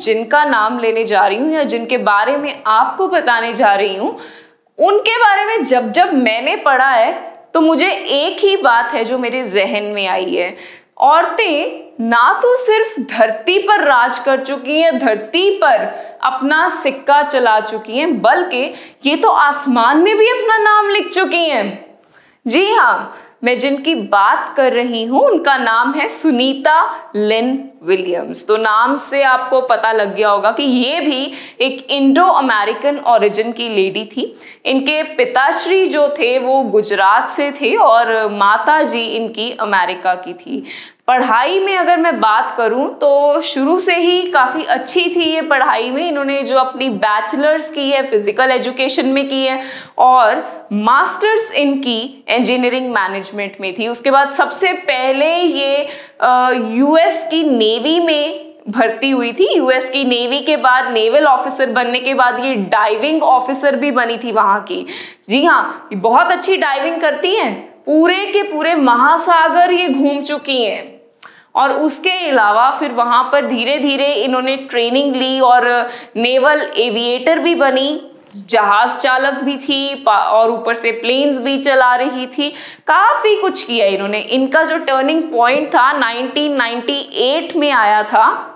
जिनका नाम लेने जा रही हूँ या जिनके बारे में आपको बताने जा रही हूँ, उनके बारे में जब जब मैंने पढ़ा है तो मुझे एक ही बात है जो मेरे जहन में आई है। औरतें ना तो सिर्फ़ धरती पर राज कर चुकी हैं, धरती पर अपना सिक्का चला चुकी हैं, बल्कि ये तो आसमान में भी अपना नाम लिख चुकी हैं। जी हाँ मैं जिनकी बात कर रही हूँ, उनका नाम है सुनीता लिन विलियम्स। तो नाम से आपको पता लग गया होगा कि ये भी एक इंडो अमेरिकन ओरिजिन की लेडी थी। इनके पिताश्री जो थे, वो गुजरात से थे और माता जी इनकी अमेरिका की थी। पढ़ाई में अगर मैं बात करूँ तो शुरू से ही काफ़ी अच्छी थी ये पढ़ाई में। इन्होंने जो अपनी बैचलर्स की है, फ़िज़िकल एजुकेशन में की है, और मास्टर्स इनकी इंजीनियरिंग मैनेजमेंट में थी। उसके बाद सबसे पहले ये यूएस की नेवी में भर्ती हुई थी। यूएस की नेवी के बाद नेवल ऑफिसर बनने के बाद ये डाइविंग ऑफिसर भी बनी थी वहाँ की। जी हाँ बहुत अच्छी डाइविंग करती हैं। पूरे के पूरे महासागर ये घूम चुकी हैं। और उसके अलावा फिर वहाँ पर धीरे धीरे इन्होंने ट्रेनिंग ली और नेवल एविएटर भी बनी, जहाज़ चालक भी थी और ऊपर से प्लेन्स भी चला रही थी। काफ़ी कुछ किया इन्होंने। इनका जो टर्निंग पॉइंट था 1998 में आया था,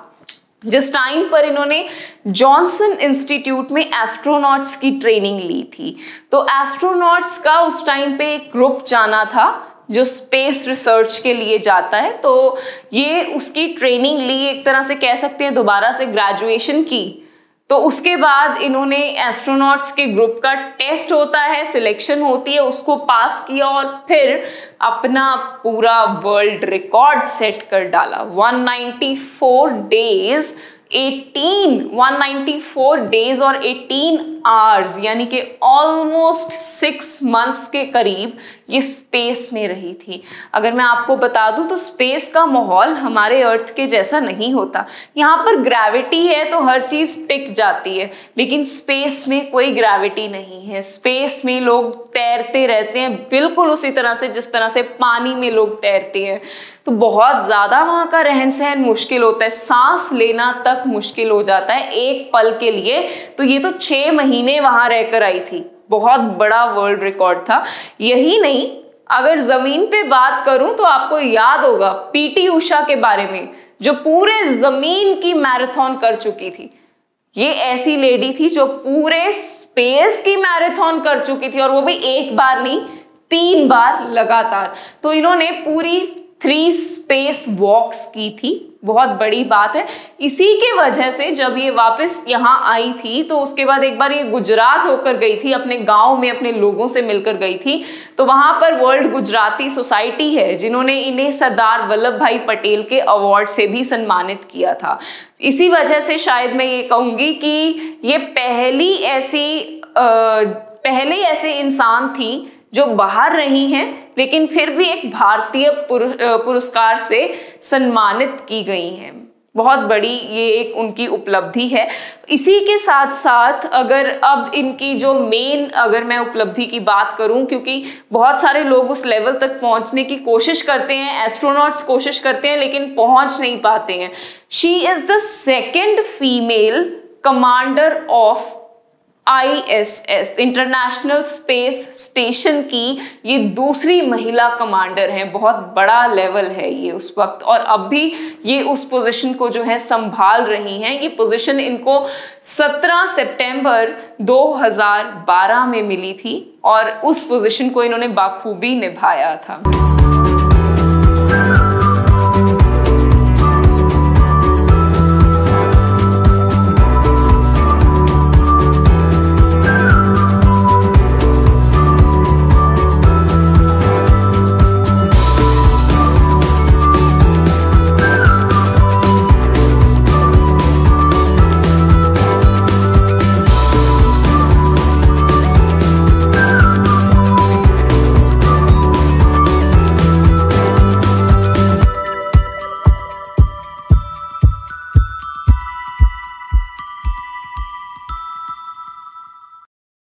जिस टाइम पर इन्होंने जॉनसन इंस्टीट्यूट में एस्ट्रोनॉट्स की ट्रेनिंग ली थी। तो एस्ट्रोनॉट्स का उस टाइम पे एक ग्रुप जाना था जो स्पेस रिसर्च के लिए जाता है तो ये उसकी ट्रेनिंग ली, एक तरह से कह सकते हैं दोबारा से ग्रेजुएशन की। तो उसके बाद इन्होंने एस्ट्रोनॉट्स के ग्रुप का टेस्ट होता है सिलेक्शन होती है, उसको पास किया और फिर अपना पूरा वर्ल्ड रिकॉर्ड सेट कर डाला। 194 डेज़ 18 194 डेज़ और 18 आवर्स यानी कि ऑलमोस्ट सिक्स मंथ्स के करीब ये स्पेस में रही थी। अगर मैं आपको बता दूँ तो स्पेस का माहौल हमारे अर्थ के जैसा नहीं होता। यहाँ पर ग्रेविटी है तो हर चीज़ टिक जाती है, लेकिन स्पेस में कोई ग्रेविटी नहीं है। स्पेस में लोग तैरते रहते हैं, बिल्कुल उसी तरह से, जिस तरह से पानी में लोग तैरते हैं। तो बहुत ज़्यादा वहाँ का रहन सहन मुश्किल होता है। सांस लेना तक मुश्किल हो जाता है, एक पल के लिए। तो ये तो छः महीने वहाँ रहकर आई थी। बहुत बड़ा वर्ल्ड रिकॉर्ड था। यही नहीं, अगर ज़मीन पे बात करूँ तो आपको याद होगा पीटी उषा के बारे में, जो पूरे ज़मीन की मैराथन कर चुकी थी। ये ऐसी लेडी थी जो पूरे स्पेस की मैराथन कर चुकी थी और वो भी एक बार नहीं, तीन बार लगातार। तो इन्होंने पूरी थ्री स्पेस वॉक्स की थी। बहुत बड़ी बात है। इसी के वजह से जब ये वापस यहाँ आई थी तो उसके बाद एक बार ये गुजरात होकर गई थी अपने गाँव में अपने लोगों से मिलकर गई थी। तो वहाँ पर वर्ल्ड गुजराती सोसाइटी है जिन्होंने इन्हें सरदार वल्लभ भाई पटेल के अवार्ड से भी सम्मानित किया था। इसी वजह से शायद मैं ये कहूँगी कि ये पहली ऐसी आ, पहले ऐसे इंसान थी जो बाहर रही हैं, लेकिन फिर भी एक भारतीय पुरस्कार से सम्मानित की गई हैं। बहुत बड़ी ये एक उनकी उपलब्धि है। इसी के साथ साथ अगर अब इनकी जो मेन अगर मैं उपलब्धि की बात करूँ, क्योंकि बहुत सारे लोग उस लेवल तक पहुँचने की कोशिश करते हैं एस्ट्रोनॉट्स कोशिश करते हैं, लेकिन पहुँच नहीं पाते हैं। She is the second female commander of ISS international space station की ये दूसरी महिला कमांडर हैं। बहुत बड़ा लेवल है ये उस वक्त। और अब भी ये उस पोजीशन को जो है संभाल रही हैं। ये पोजीशन इनको 17 सितंबर 2012 में मिली थी और उस पोजीशन को इन्होंने बाखूबी निभाया था।